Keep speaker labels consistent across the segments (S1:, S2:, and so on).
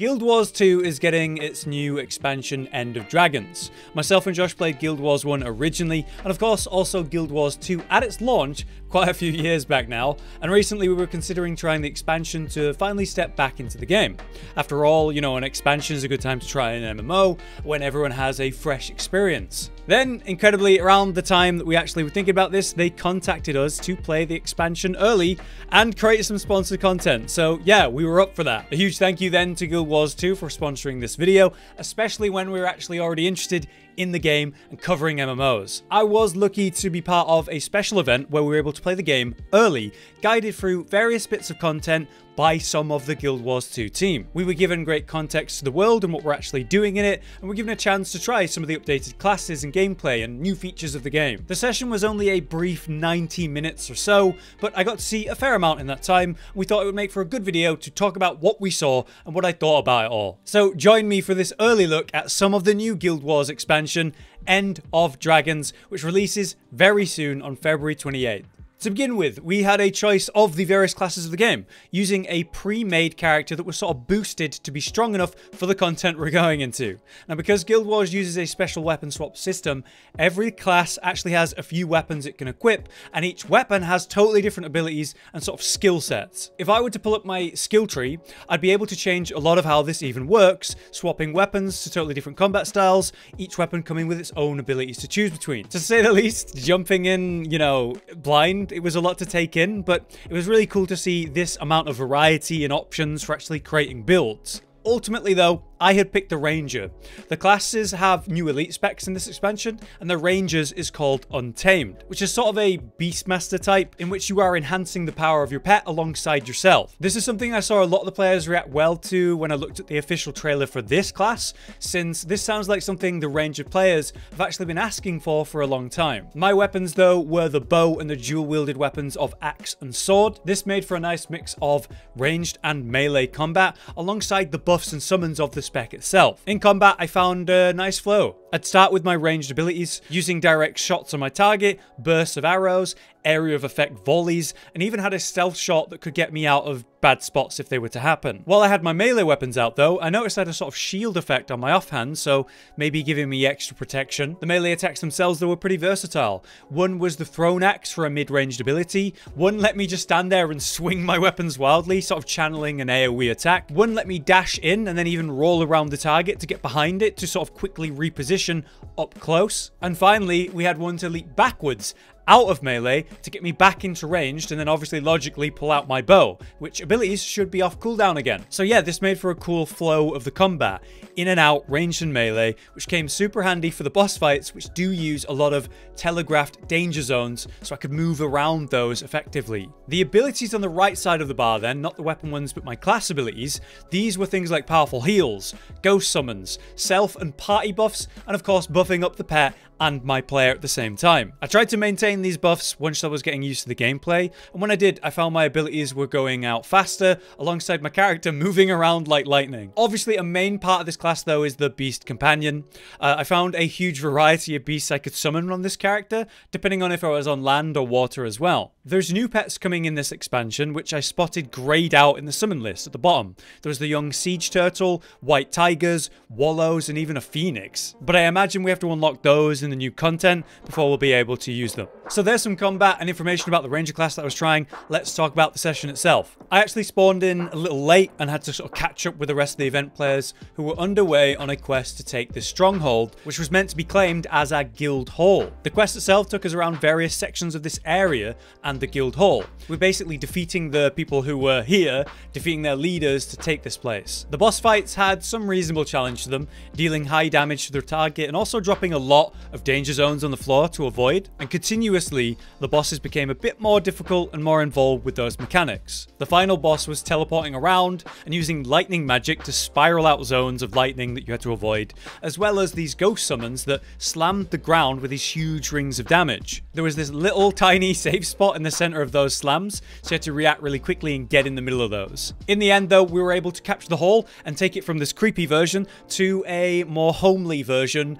S1: Guild Wars 2 is getting its new expansion End of Dragons. Myself and Josh played Guild Wars 1 originally, and of course also Guild Wars 2 at its launch quite a few years back now, and recently we were considering trying the expansion to finally step back into the game. After all, you know, an expansion is a good time to try an MMO when everyone has a fresh experience. Then, incredibly, around the time that we actually were thinking about this, they contacted us to play the expansion early and create some sponsored content. So yeah, we were up for that. A huge thank you then to Guild Wars 2 for sponsoring this video, especially when we were actually already interested in the game and covering MMOs. I was lucky to be part of a special event where we were able to play the game early, guided through various bits of content by some of the Guild Wars 2 team. We were given great context to the world and what we're actually doing in it, and we're given a chance to try some of the updated classes and gameplay and new features of the game. The session was only a brief 90 minutes or so, but I got to see a fair amount in that time, we thought it would make for a good video to talk about what we saw and what I thought about it all. So join me for this early look at some of the new Guild Wars expansion, End of Dragons, which releases very soon on February 28th. To begin with, we had a choice of the various classes of the game, using a pre-made character that was sort of boosted to be strong enough for the content we're going into. Now because Guild Wars uses a special weapon swap system, every class actually has a few weapons it can equip, and each weapon has totally different abilities and sort of skill sets. If I were to pull up my skill tree, I'd be able to change a lot of how this even works, swapping weapons to totally different combat styles, each weapon coming with its own abilities to choose between. To say the least, jumping in, you know, blind it was a lot to take in, but it was really cool to see this amount of variety and options for actually creating builds. Ultimately though, I had picked the Ranger. The classes have new elite specs in this expansion, and the Rangers is called Untamed, which is sort of a Beastmaster type in which you are enhancing the power of your pet alongside yourself. This is something I saw a lot of the players react well to when I looked at the official trailer for this class, since this sounds like something the Ranger players have actually been asking for for a long time. My weapons though were the bow and the dual wielded weapons of axe and sword. This made for a nice mix of ranged and melee combat alongside the buffs and summons of the spec itself. In combat, I found a nice flow. I'd start with my ranged abilities, using direct shots on my target, bursts of arrows, area of effect volleys, and even had a stealth shot that could get me out of bad spots if they were to happen. While I had my melee weapons out though, I noticed I had a sort of shield effect on my offhand, so maybe giving me extra protection. The melee attacks themselves though were pretty versatile. One was the thrown axe for a mid-ranged ability, one let me just stand there and swing my weapons wildly, sort of channeling an AoE attack. One let me dash in and then even roll around the target to get behind it to sort of quickly reposition up close. And finally, we had one to leap backwards out of melee to get me back into ranged and then obviously logically pull out my bow, which abilities should be off cooldown again. So yeah, this made for a cool flow of the combat, in and out, ranged and melee, which came super handy for the boss fights, which do use a lot of telegraphed danger zones, so I could move around those effectively. The abilities on the right side of the bar then, not the weapon ones, but my class abilities, these were things like powerful heals, ghost summons, self and party buffs, and of course buffing up the pet and my player at the same time. I tried to maintain these buffs once I was getting used to the gameplay, and when I did, I found my abilities were going out faster, alongside my character moving around like lightning. Obviously, a main part of this class, though, is the Beast Companion. Uh, I found a huge variety of beasts I could summon on this character, depending on if I was on land or water as well. There's new pets coming in this expansion, which I spotted grayed out in the summon list at the bottom. There was the young siege turtle, white tigers, wallows, and even a phoenix. But I imagine we have to unlock those in the new content before we'll be able to use them. So there's some combat and information about the ranger class that I was trying. Let's talk about the session itself. I actually spawned in a little late and had to sort of catch up with the rest of the event players who were underway on a quest to take this stronghold, which was meant to be claimed as a guild hall. The quest itself took us around various sections of this area and the guild hall. We're basically defeating the people who were here, defeating their leaders to take this place. The boss fights had some reasonable challenge to them, dealing high damage to their target and also dropping a lot of danger zones on the floor to avoid, and continuously, the bosses became a bit more difficult and more involved with those mechanics. The final boss was teleporting around and using lightning magic to spiral out zones of lightning that you had to avoid, as well as these ghost summons that slammed the ground with these huge rings of damage. There was this little tiny safe spot in the center of those slams, so you had to react really quickly and get in the middle of those. In the end though, we were able to capture the hall and take it from this creepy version to a more homely version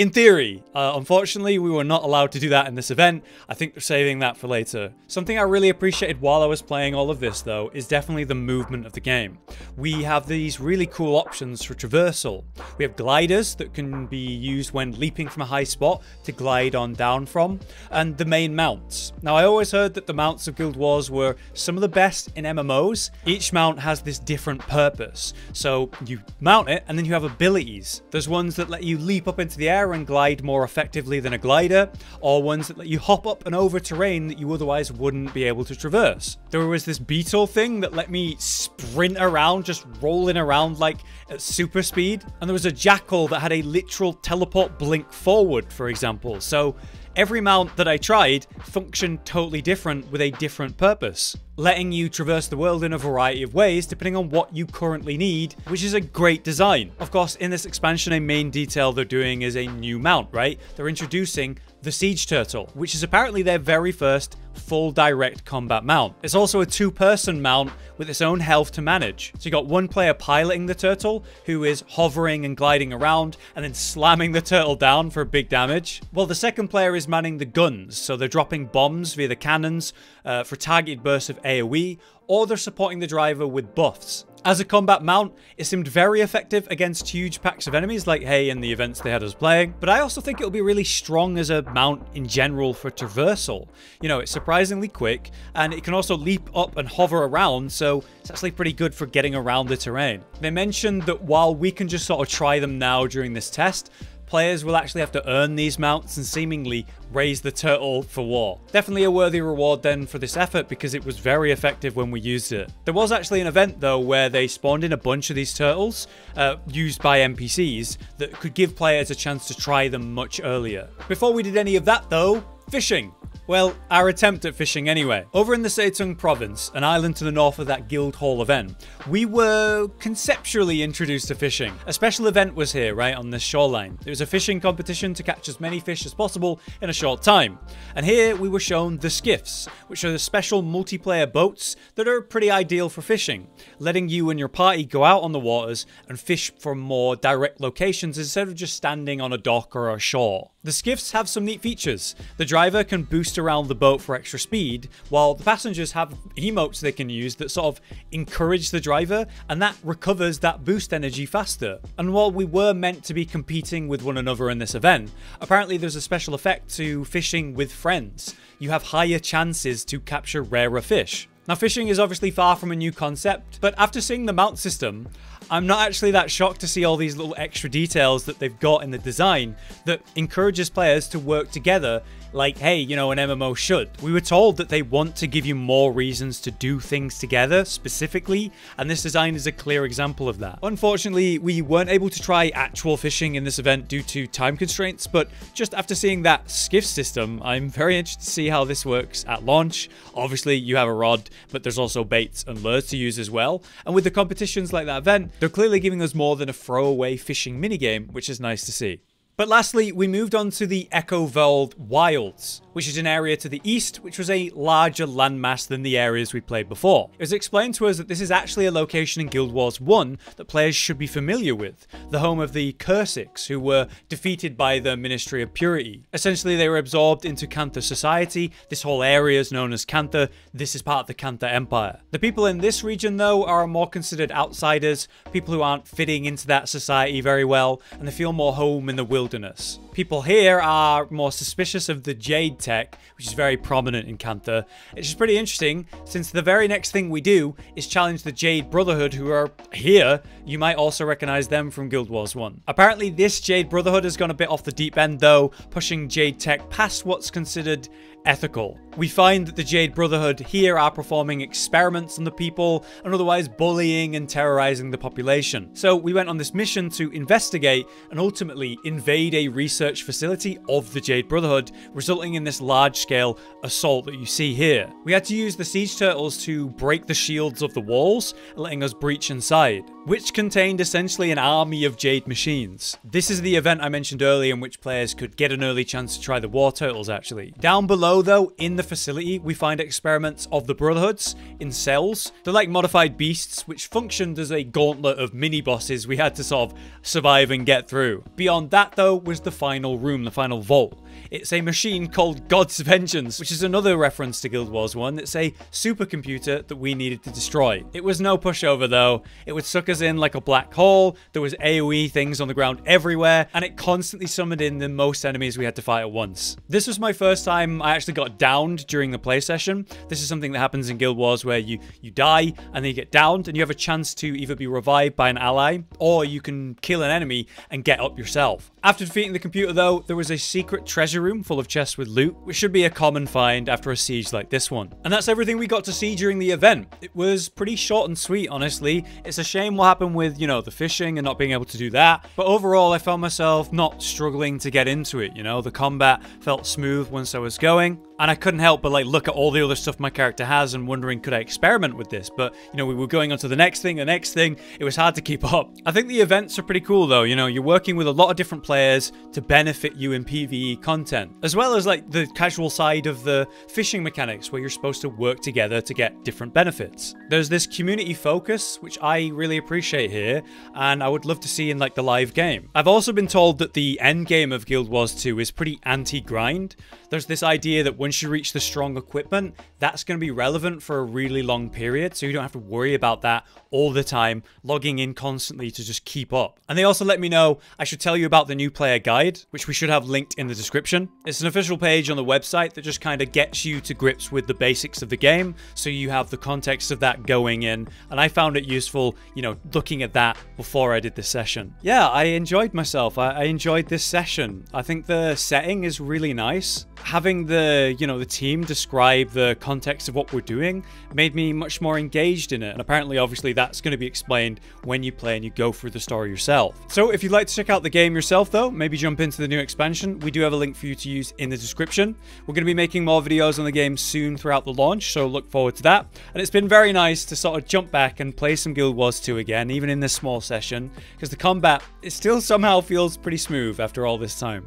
S1: In theory, uh, unfortunately, we were not allowed to do that in this event. I think we're saving that for later. Something I really appreciated while I was playing all of this, though, is definitely the movement of the game. We have these really cool options for traversal. We have gliders that can be used when leaping from a high spot to glide on down from, and the main mounts. Now, I always heard that the mounts of Guild Wars were some of the best in MMOs. Each mount has this different purpose. So you mount it, and then you have abilities. There's ones that let you leap up into the air and glide more effectively than a glider, or ones that let you hop up and over terrain that you otherwise wouldn't be able to traverse. There was this beetle thing that let me sprint around, just rolling around like at super speed, and there was a jackal that had a literal teleport blink forward, for example. So every mount that I tried functioned totally different with a different purpose, letting you traverse the world in a variety of ways depending on what you currently need, which is a great design. Of course, in this expansion, a main detail they're doing is a new mount, right? They're introducing the Siege Turtle, which is apparently their very first full direct combat mount. It's also a two-person mount with its own health to manage. So you got one player piloting the turtle, who is hovering and gliding around, and then slamming the turtle down for big damage, while the second player is manning the guns, so they're dropping bombs via the cannons uh, for targeted bursts of AoE, or they're supporting the driver with buffs. As a combat mount, it seemed very effective against huge packs of enemies like Hay in the events they had us playing, but I also think it'll be really strong as a mount in general for traversal. You know, it's surprisingly quick, and it can also leap up and hover around, so it's actually pretty good for getting around the terrain. They mentioned that while we can just sort of try them now during this test, players will actually have to earn these mounts and seemingly raise the turtle for war. Definitely a worthy reward then for this effort because it was very effective when we used it. There was actually an event though where they spawned in a bunch of these turtles uh, used by NPCs that could give players a chance to try them much earlier. Before we did any of that though, fishing. Well, our attempt at fishing anyway. Over in the Seitung province, an island to the north of that Guild Hall event, we were conceptually introduced to fishing. A special event was here, right on this shoreline. It was a fishing competition to catch as many fish as possible in a short time. And here we were shown the skiffs, which are the special multiplayer boats that are pretty ideal for fishing, letting you and your party go out on the waters and fish from more direct locations instead of just standing on a dock or a shore. The skiffs have some neat features. The driver can boost around the boat for extra speed, while the passengers have emotes they can use that sort of encourage the driver, and that recovers that boost energy faster. And while we were meant to be competing with one another in this event, apparently there's a special effect to fishing with friends. You have higher chances to capture rarer fish. Now fishing is obviously far from a new concept, but after seeing the mount system, I'm not actually that shocked to see all these little extra details that they've got in the design that encourages players to work together like, hey, you know, an MMO should. We were told that they want to give you more reasons to do things together, specifically, and this design is a clear example of that. Unfortunately, we weren't able to try actual fishing in this event due to time constraints, but just after seeing that skiff system, I'm very interested to see how this works at launch. Obviously, you have a rod, but there's also baits and lures to use as well, and with the competitions like that event, they're clearly giving us more than a throwaway fishing minigame, which is nice to see. But lastly, we moved on to the Echovald Wilds, which is an area to the east, which was a larger landmass than the areas we played before. It was explained to us that this is actually a location in Guild Wars 1 that players should be familiar with, the home of the Kurzicks, who were defeated by the Ministry of Purity. Essentially, they were absorbed into Cantha society, this whole area is known as Cantha, this is part of the Cantha Empire. The people in this region, though, are more considered outsiders, people who aren't fitting into that society very well, and they feel more home in the wilderness wilderness. People here are more suspicious of the Jade tech, which is very prominent in Cantha. It's just pretty interesting, since the very next thing we do is challenge the Jade Brotherhood, who are here. You might also recognize them from Guild Wars 1. Apparently, this Jade Brotherhood has gone a bit off the deep end, though, pushing Jade tech past what's considered ethical. We find that the Jade Brotherhood here are performing experiments on the people and otherwise bullying and terrorizing the population. So we went on this mission to investigate and ultimately invade a research facility of the Jade Brotherhood, resulting in this large-scale assault that you see here. We had to use the siege turtles to break the shields of the walls, letting us breach inside, which contained essentially an army of Jade machines. This is the event I mentioned earlier in which players could get an early chance to try the War Turtles actually. Down below below, though, in the facility, we find experiments of the Brotherhoods in cells. They're like modified beasts, which functioned as a gauntlet of mini-bosses we had to sort of survive and get through. Beyond that, though, was the final room, the final vault. It's a machine called God's Vengeance, which is another reference to Guild Wars 1. It's a supercomputer that we needed to destroy. It was no pushover though. It would suck us in like a black hole, there was AoE things on the ground everywhere, and it constantly summoned in the most enemies we had to fight at once. This was my first time I actually got downed during the play session. This is something that happens in Guild Wars where you, you die and then you get downed and you have a chance to either be revived by an ally or you can kill an enemy and get up yourself. After defeating the computer though, there was a secret treasure room full of chests with loot, which should be a common find after a siege like this one. And that's everything we got to see during the event. It was pretty short and sweet, honestly. It's a shame what happened with, you know, the fishing and not being able to do that. But overall, I found myself not struggling to get into it, you know? The combat felt smooth once I was going. And I couldn't help but like look at all the other stuff my character has and wondering could I experiment with this? But you know, we were going on to the next thing, the next thing. It was hard to keep up. I think the events are pretty cool though. You know, you're working with a lot of different players to benefit you in PvE content, as well as like the casual side of the fishing mechanics where you're supposed to work together to get different benefits. There's this community focus, which I really appreciate here, and I would love to see in like the live game. I've also been told that the end game of Guild Wars 2 is pretty anti-grind. There's this idea that once you reach the strong equipment, that's going to be relevant for a really long period, so you don't have to worry about that all the time, logging in constantly to just keep up. And they also let me know I should tell you about the new player guide, which we should have linked in the description. It's an official page on the website that just kind of gets you to grips with the basics of the game, so you have the context of that going in, and I found it useful, you know, looking at that before I did this session. Yeah, I enjoyed myself. I, I enjoyed this session. I think the setting is really nice having the you know the team describe the context of what we're doing made me much more engaged in it. And apparently obviously that's going to be explained when you play and you go through the story yourself. So if you'd like to check out the game yourself though maybe jump into the new expansion. We do have a link for you to use in the description. We're going to be making more videos on the game soon throughout the launch so look forward to that. And it's been very nice to sort of jump back and play some guild wars 2 again even in this small session because the combat it still somehow feels pretty smooth after all this time